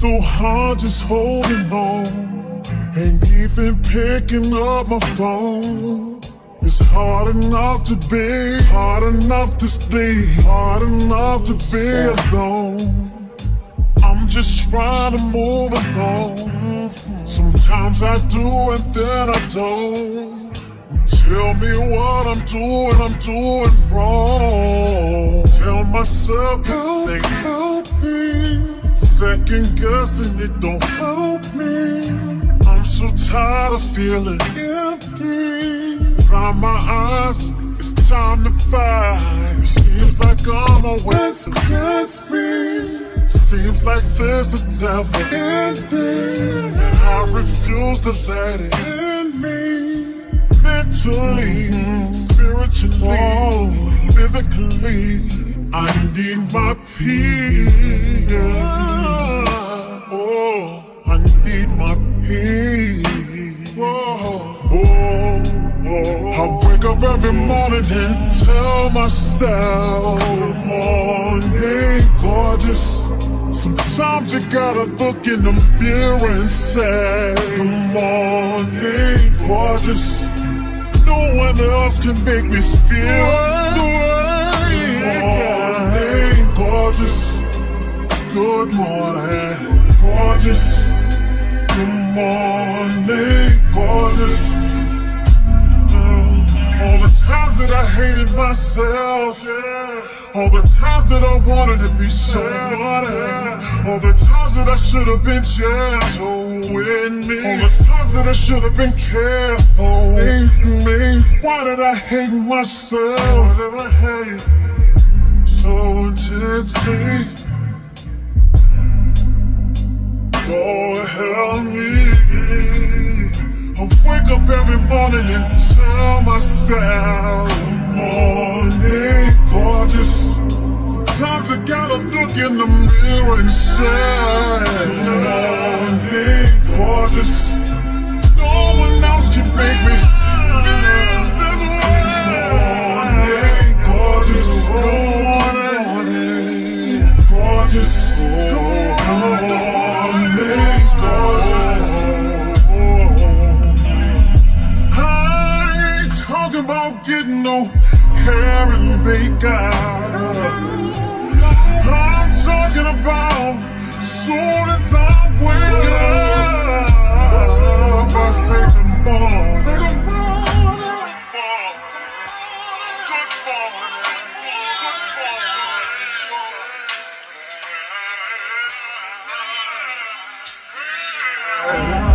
so hard just holding on. Ain't even picking up my phone. It's hard enough to be, hard enough to stay, hard enough to be alone. I'm just trying to move along. Sometimes I do and then I don't. Tell me what I'm doing, I'm doing wrong. Tell myself help they help me. Second guessing it don't help me. I'm so tired of feeling empty. Dry my eyes, it's time to fight. It Seems like I'm always against me. Seems like this is never ending. Refuse to let it end me. Mentally, spiritually, physically, I need my peace. Oh, I need my peace. Oh, oh, oh. I wake up every morning and tell myself, Good morning, gorgeous. Sometimes you gotta look in the mirror and say, Good morning, gorgeous. No one else can make me feel this way. Good morning, gorgeous. Good morning, gorgeous. Good morning, gorgeous. Uh, All the times that I hated myself. All the times that I wanted to be somebody. All the times that I should have been gentle with me. All the times that I should have been careful with me. Why did I hate myself? Why did I hate so intensely? Lord help me. I wake up every morning and tell myself, Good morning, gorgeous. Sometimes I gotta look in the mirror and say, morning, gorgeous. No one else can make me feel this way. Gorgeous. Gorgeous. Good gorgeous. I ain't talking about getting no hair and makeup. time.